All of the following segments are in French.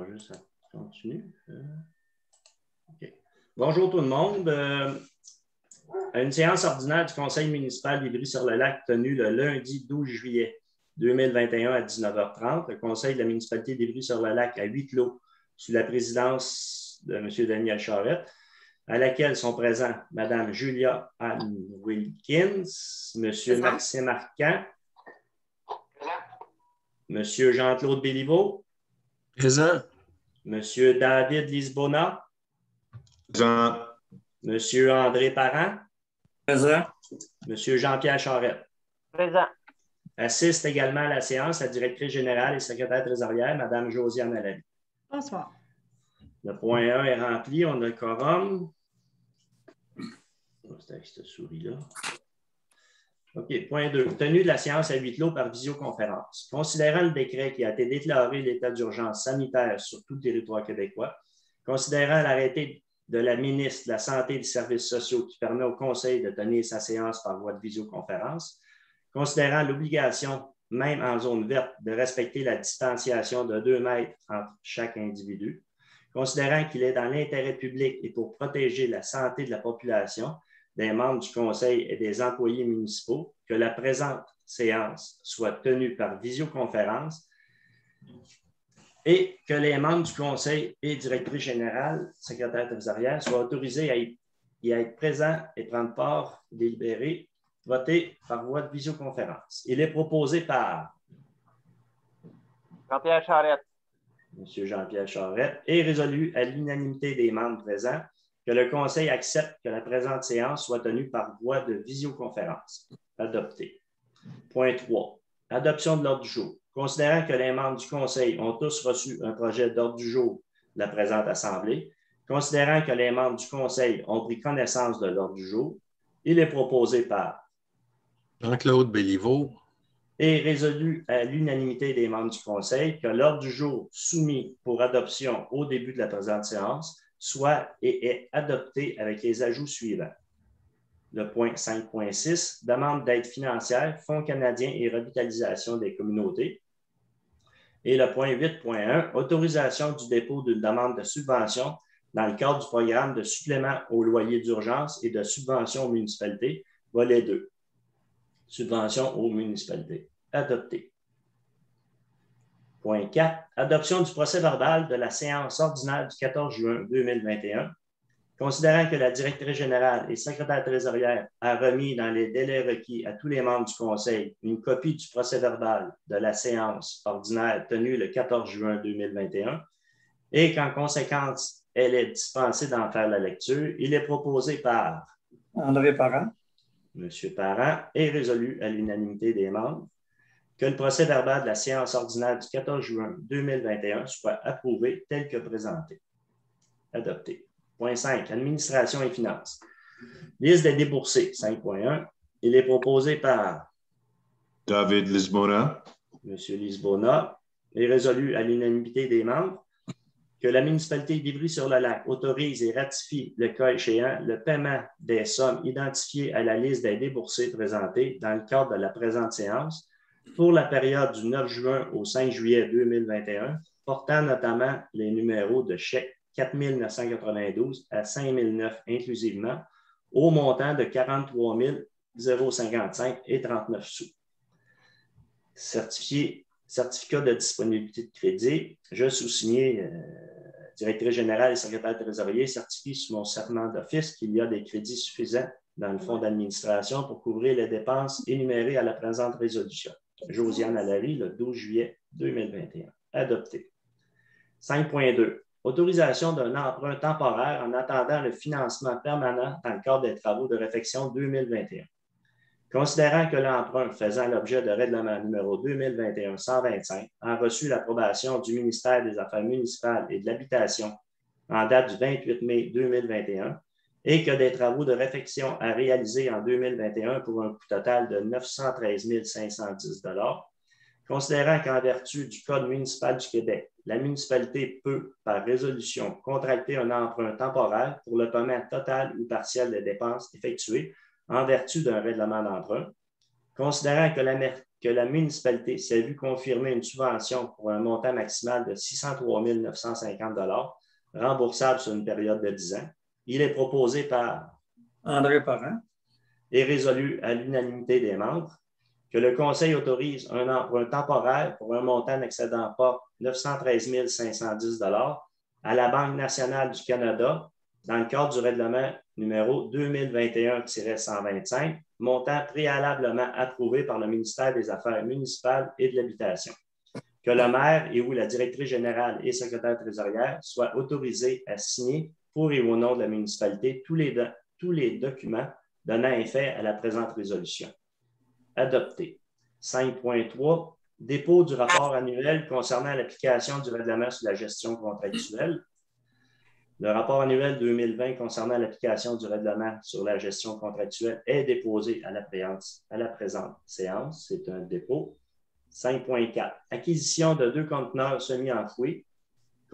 vais juste continuer. Euh, Bonjour tout le monde. Euh, une séance ordinaire du Conseil municipal d'Ivry-sur-le-Lac tenue le lundi 12 juillet 2021 à 19h30. Le Conseil de la municipalité d'Ivry-sur-le-Lac a huit lots sous la présidence de M. Daniel Charette, à laquelle sont présents Mme Julia Ann Wilkins, M. Maxime Arcan, M. Jean-Claude Béliveau. Présent. M. David Lisbona. Présent. M. André Parent. Présent. M. Jean-Pierre Charette. Présent. Assiste également à la séance la directrice générale et secrétaire trésorière, Mme Josiane Alabi. Bonsoir. Le point 1 est rempli, on a le quorum. C'est avec cette souris-là. OK. Point 2. Tenue de la séance à huis clos par visioconférence. Considérant le décret qui a été déclaré l'état d'urgence sanitaire sur tout le territoire québécois, considérant l'arrêté de la ministre de la Santé et des Services sociaux qui permet au Conseil de tenir sa séance par voie de visioconférence, considérant l'obligation, même en zone verte, de respecter la distanciation de 2 mètres entre chaque individu, considérant qu'il est dans l'intérêt public et pour protéger la santé de la population, des membres du Conseil et des employés municipaux que la présente séance soit tenue par visioconférence et que les membres du Conseil et directrice générale, secrétaire trésorière, soient autorisés à y, être présents et prendre part, délibérer, voter par voie de visioconférence. Il est proposé par Jean-Pierre Charette. M. Jean-Pierre Charette et résolu à l'unanimité des membres présents que le Conseil accepte que la présente séance soit tenue par voie de visioconférence. Adopté. Point 3. Adoption de l'ordre du jour. Considérant que les membres du Conseil ont tous reçu un projet d'ordre du jour de la présente Assemblée, considérant que les membres du Conseil ont pris connaissance de l'ordre du jour, il est proposé par Jean-Claude Béliveau et résolu à l'unanimité des membres du Conseil que l'ordre du jour soumis pour adoption au début de la présente séance soit et est adopté avec les ajouts suivants. Le point 5.6, demande d'aide financière, Fonds canadien et revitalisation des communautés. Et le point 8.1, autorisation du dépôt d'une demande de subvention dans le cadre du programme de supplément au loyer d'urgence et de subvention aux municipalités, volet 2. Subvention aux municipalités. Adopté. Point 4. Adoption du procès verbal de la séance ordinaire du 14 juin 2021. Considérant que la directrice générale et secrétaire trésorière a remis dans les délais requis à tous les membres du Conseil une copie du procès verbal de la séance ordinaire tenue le 14 juin 2021 et qu'en conséquence, elle est dispensée d'en faire la lecture, il est proposé par André Parent. M. Parent et résolu à l'unanimité des membres que le procès verbal de la séance ordinaire du 14 juin 2021 soit approuvé tel que présenté. Adopté. Point 5. Administration et finances. Liste des déboursés. 5.1. Il est proposé par David Lisbona. M. Lisbona et résolu à l'unanimité des membres que la municipalité d'Ivry-sur-le-Lac autorise et ratifie, le cas échéant, le paiement des sommes identifiées à la liste des déboursés présentées dans le cadre de la présente séance pour la période du 9 juin au 5 juillet 2021, portant notamment les numéros de chèques 4 992 à 5 009 inclusivement, au montant de 43 055 et 39 sous. Certifié, certificat de disponibilité de crédit, je sous-signé, euh, directrice générale et secrétaire trésorier, certifie sous mon serment d'office qu'il y a des crédits suffisants dans le fonds d'administration pour couvrir les dépenses énumérées à la présente résolution. Josiane Allary, le 12 juillet 2021. Adopté. 5.2. Autorisation d'un emprunt temporaire en attendant le financement permanent dans le cadre des travaux de réfection 2021. Considérant que l'emprunt faisant l'objet de règlement numéro 2021-125 a reçu l'approbation du ministère des Affaires municipales et de l'Habitation en date du 28 mai 2021 et que des travaux de réfection à réaliser en 2021 pour un coût total de 913 510 Considérant qu'en vertu du Code municipal du Québec, la municipalité peut, par résolution, contracter un emprunt temporaire pour le paiement total ou partiel des dépenses effectuées en vertu d'un règlement d'emprunt, Considérant que la, municipalité s'est vue confirmer une subvention pour un montant maximal de 603 950 remboursable sur une période de 10 ans, il est proposé par André Parent et résolu à l'unanimité des membres que le Conseil autorise un emprunt temporaire pour un montant n'excédant pas 913 510 à la Banque nationale du Canada dans le cadre du règlement numéro 2021-125, montant préalablement approuvé par le ministère des Affaires municipales et de l'Habitation. Que le maire et ou la directrice générale et secrétaire trésorière soient autorisés à signer pour et au nom de la municipalité tous les, tous les documents donnant effet à la présente résolution adopté. 5.3, dépôt du rapport annuel concernant l'application du règlement sur la gestion contractuelle. Le rapport annuel 2020 concernant l'application du règlement sur la gestion contractuelle est déposé à la, à la présente séance. C'est un dépôt. 5.4. Acquisition de deux conteneurs semi-enfouis.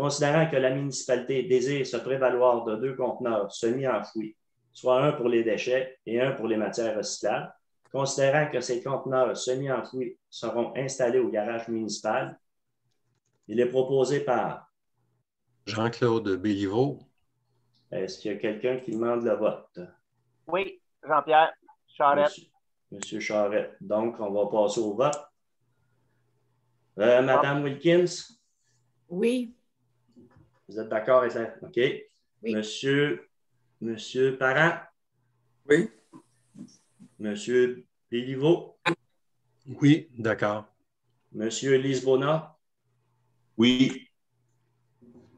Considérant que la municipalité désire se prévaloir de deux conteneurs semi-enfouis, soit un pour les déchets et un pour les matières recyclables, Considérant que ces conteneurs semi-enfouis seront installés au garage municipal, il est proposé par Jean-Claude Béliveau. Est-ce qu'il y a quelqu'un qui demande le vote? Oui, Jean-Pierre Charette. Monsieur, Charette. Donc, on va passer au vote. Euh, Madame Wilkins? Oui. Vous êtes d'accord avec ça? OK. Oui. Monsieur, Monsieur Parent? Oui. Monsieur Béliveau? Oui, d'accord. Monsieur Lisbona? Oui.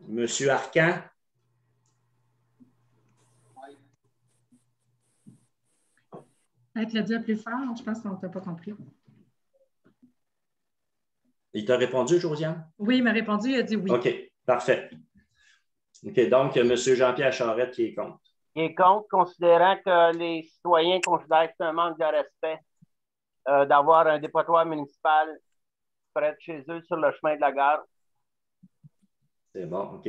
Monsieur Arcan? Peut-être le dire plus fort, je pense qu'on ne t'a pas compris. Il t'a répondu, Josiane? Oui, il m'a répondu, il a dit oui. OK, parfait. OK, donc, M. Jean-Pierre Charette qui est contre. Qui est contre, considérant que les citoyens considèrent que c'est un manque de respect euh, d'avoir un dépotoir municipal près de chez eux sur le chemin de la gare. C'est bon, OK.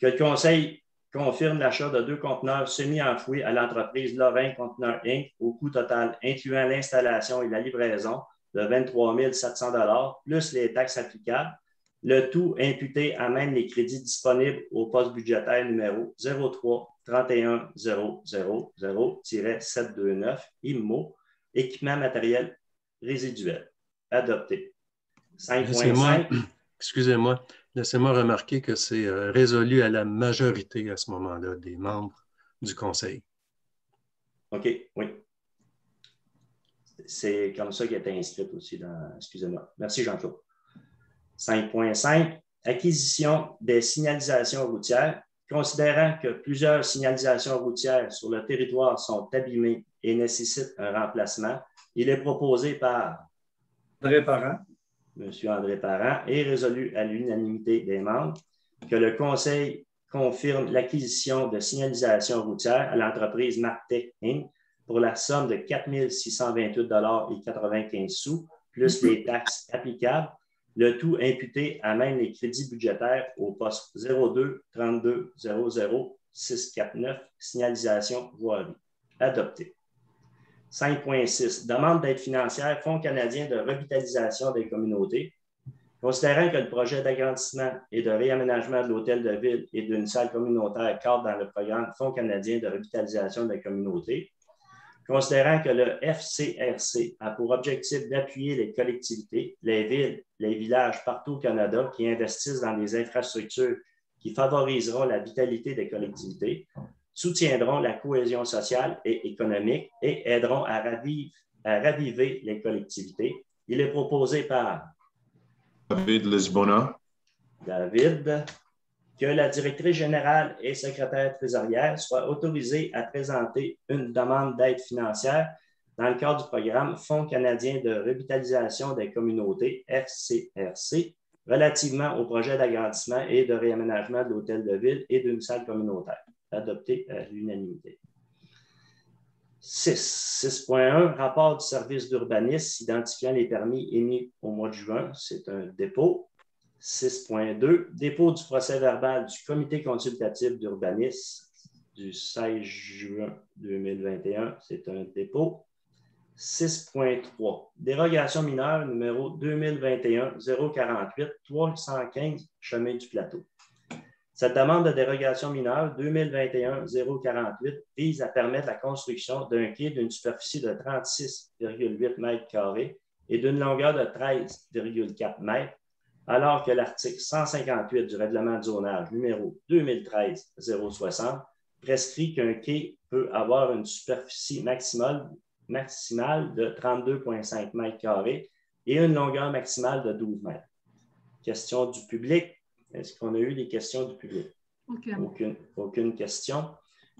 Que le Conseil confirme l'achat de deux conteneurs semi-enfouis à l'entreprise Lorrain Conteneur Inc. au coût total incluant l'installation et la livraison de 23 700 plus les taxes applicables. Le tout imputé amène les crédits disponibles au poste budgétaire numéro 03 31 000 729 IMO, équipement matériel résiduel. Adopté. 5.5. Excusez-moi, laissez-moi remarquer que c'est euh, résolu à la majorité à ce moment-là des membres du Conseil. OK, oui. C'est comme ça qu'il a été inscrit aussi dans. Excusez-moi. Merci, Jean-Claude. 5.5. Acquisition des signalisations routières. Considérant que plusieurs signalisations routières sur le territoire sont abîmées et nécessitent un remplacement, il est proposé par André Parent. M. André Parent et résolu à l'unanimité des membres que le Conseil confirme l'acquisition de signalisations routières à l'entreprise Martech Inc. pour la somme de 4 628,95 sous, plus les taxes applicables, le tout imputé amène les crédits budgétaires au poste 02 32 00 649, signalisation voirie. Adopté. 5.6. Demande d'aide financière, Fonds canadien de revitalisation des communautés. Considérant que le projet d'agrandissement et de réaménagement de l'hôtel de ville et d'une salle communautaire cadre dans le programme Fonds canadien de revitalisation des communautés, considérant que le FCRC a pour objectif d'appuyer les collectivités, les villes, les villages partout au Canada qui investissent dans des infrastructures qui favoriseront la vitalité des collectivités, soutiendront la cohésion sociale et économique et aideront à, raviver les collectivités. Il est proposé par David Lisbona. David, que la directrice générale et secrétaire trésorière soient autorisées à présenter une demande d'aide financière dans le cadre du programme Fonds canadien de revitalisation des communautés, FCRC, relativement au projet d'agrandissement et de réaménagement de l'hôtel de ville et d'une salle communautaire, adopté à l'unanimité. 6. 6.1, rapport du service d'urbanisme identifiant les permis émis au mois de juin. C'est un dépôt. 6.2, dépôt du procès verbal du comité consultatif d'urbanisme du 16 juin 2021, c'est un dépôt. 6.3. Dérogation mineure numéro 2021-048, 315 Chemin du Plateau. Cette demande de dérogation mineure 2021-048 vise à permettre la construction d'un quai d'une superficie de 36,8 mètres carrés et d'une longueur de 13,4 mètres, alors que l'article 158 du règlement de zonage numéro 2013-060 prescrit qu'un quai peut avoir une superficie maximale, maximale de 32,5 mètres carrés et une longueur maximale de 12 mètres. Question du public. Est-ce qu'on a eu des questions du public? Aucune. Aucune, question.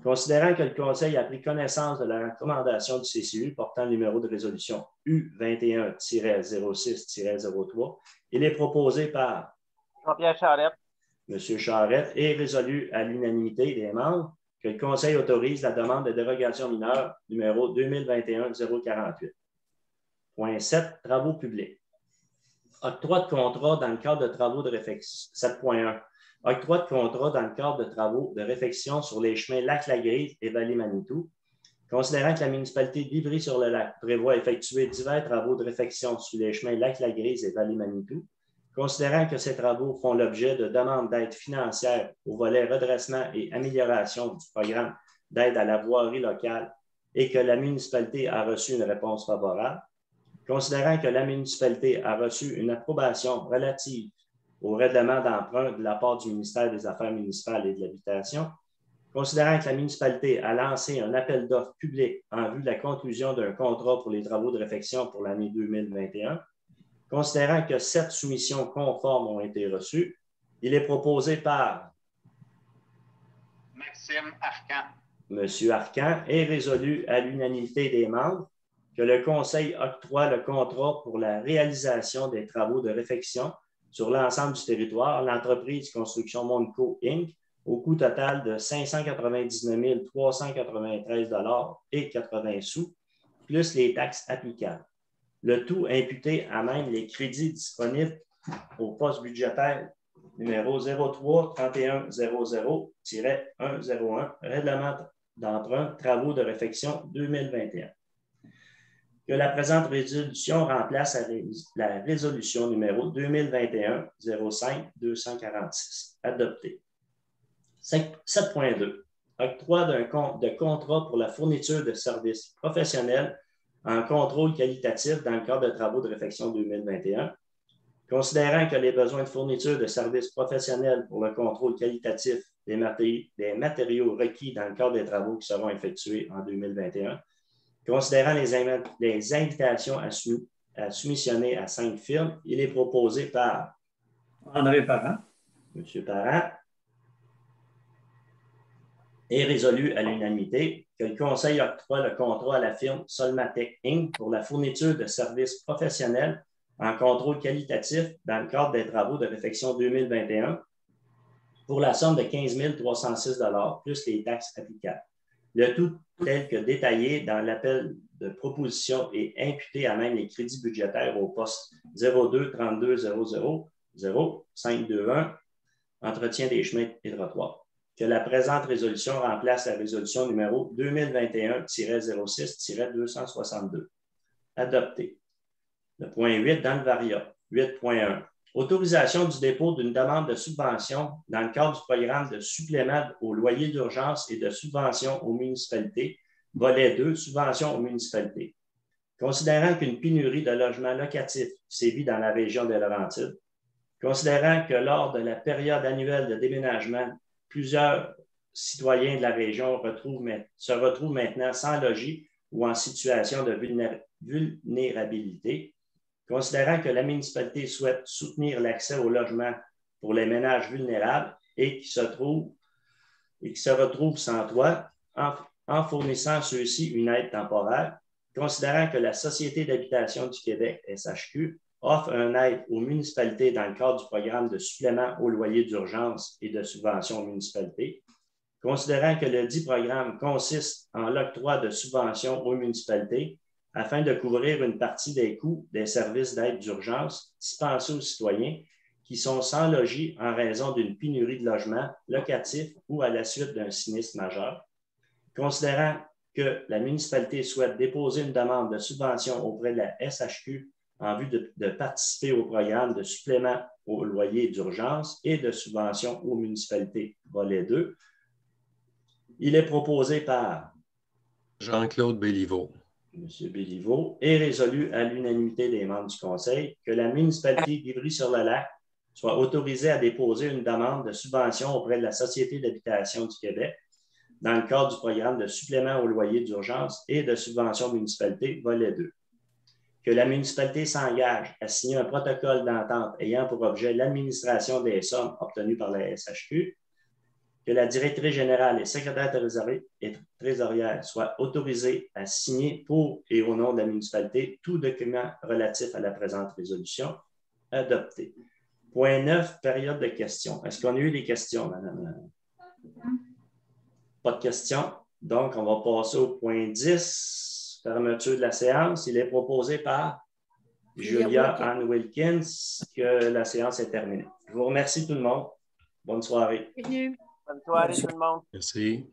Considérant que le Conseil a pris connaissance de la recommandation du CCU portant le numéro de résolution U21-06-03, il est proposé par Jean-Pierre Charette. M. Charette et résolu à l'unanimité des membres que le Conseil autorise la demande de dérogation mineure numéro 2021-048. Point 7, travaux publics. Octroi de contrat dans le cadre de travaux de réflexion. 7.1. Octroi de contrat dans le cadre de travaux de réfection sur les chemins Lac-la-Grise et Vallée-Manitou. Considérant que la municipalité d'Ivry-sur-le-Lac prévoit effectuer divers travaux de réfection sur les chemins Lac-la-Grise et Vallée-Manitou, Considérant que ces travaux font l'objet de demandes d'aide financière au volet redressement et amélioration du programme d'aide à la voirie locale et que la municipalité a reçu une réponse favorable, considérant que la municipalité a reçu une approbation relative au règlement d'emprunt de la part du ministère des Affaires municipales et de l'Habitation, considérant que la municipalité a lancé un appel d'offres public en vue de la conclusion d'un contrat pour les travaux de réfection pour l'année 2021, Considérant que sept soumissions conformes ont été reçues, il est proposé par Maxime Arcan. M. Arcan est résolu à l'unanimité des membres que le Conseil octroie le contrat pour la réalisation des travaux de réfection sur l'ensemble du territoire, l'entreprise Construction Monco Inc., au coût total de 599 393 et 80 sous, plus les taxes applicables le tout imputé à même les crédits disponibles au poste budgétaire numéro 03 3100 101 règlement d'emprunt travaux de réfection 2021. Que la présente résolution remplace la résolution numéro 2021 05 246 adoptée. 7.2 octroi d'un de contrat pour la fourniture de services professionnels en contrôle qualitatif dans le cadre de travaux de réfection 2021. Considérant que les besoins de fourniture de services professionnels pour le contrôle qualitatif des, matériaux requis dans le cadre des travaux qui seront effectués en 2021, considérant les, invitations à, soumissionner à cinq firmes, il est proposé par André Parent. M. Parent, est résolu à l'unanimité que le Conseil octroie le contrat à la firme Solmatec Inc. pour la fourniture de services professionnels en contrôle qualitatif dans le cadre des travaux de réfection 2021 pour la somme de 15 306 plus les taxes applicables. Le tout tel que détaillé dans l'appel de proposition et imputé à même les crédits budgétaires au poste 02 32 00 0521 entretien des chemins et que la présente résolution remplace la résolution numéro 2021-06-262. Adopté. Le point 8 dans le VARIA. 8.1. Autorisation du dépôt d'une demande de subvention dans le cadre du programme de supplément au loyer d'urgence et de subvention aux municipalités. Volet 2, subvention aux municipalités. Considérant qu'une pénurie de logements locatifs sévit dans la région de Laurentides, considérant que lors de la période annuelle de déménagement plusieurs citoyens de la région se retrouvent maintenant sans logis ou en situation de vulnérabilité, considérant que la municipalité souhaite soutenir l'accès au logement pour les ménages vulnérables et qui se, retrouvent sans toit, en, en fournissant ceux-ci une aide temporaire, considérant que la Société d'habitation du Québec, SHQ, offre un aide aux municipalités dans le cadre du programme de supplément au loyer d'urgence et de subvention aux municipalités, considérant que le dit programme consiste en l'octroi de subventions aux municipalités afin de couvrir une partie des coûts des services d'aide d'urgence dispensés aux citoyens qui sont sans logis en raison d'une pénurie de logements locatifs ou à la suite d'un sinistre majeur, considérant que la municipalité souhaite déposer une demande de subvention auprès de la SHQ en vue de, participer au programme de supplément au loyer d'urgence et de subvention aux municipalités, volet 2. Il est proposé par Jean-Claude Béliveau. M. Béliveau, est résolu à l'unanimité des membres du Conseil que la municipalité d'Ivry-sur-le-Lac soit autorisée à déposer une demande de subvention auprès de la Société d'habitation du Québec dans le cadre du programme de supplément au loyer d'urgence et de subvention municipalité, volet 2. Que la municipalité s'engage à signer un protocole d'entente ayant pour objet l'administration des sommes obtenues par la SHQ, que la directrice générale et secrétaire trésorière soient autorisées à signer pour et au nom de la municipalité tout document relatif à la présente résolution adoptée. Point 9, période de questions. Est-ce qu'on a eu des questions, madame? Pas de questions. Donc, on va passer au point 10, fermeture de la séance. Il est proposé par Julia Ann Wilkins que la séance est terminée. Je vous remercie tout le monde. Bonne soirée. Bonne soirée tout le monde. Merci.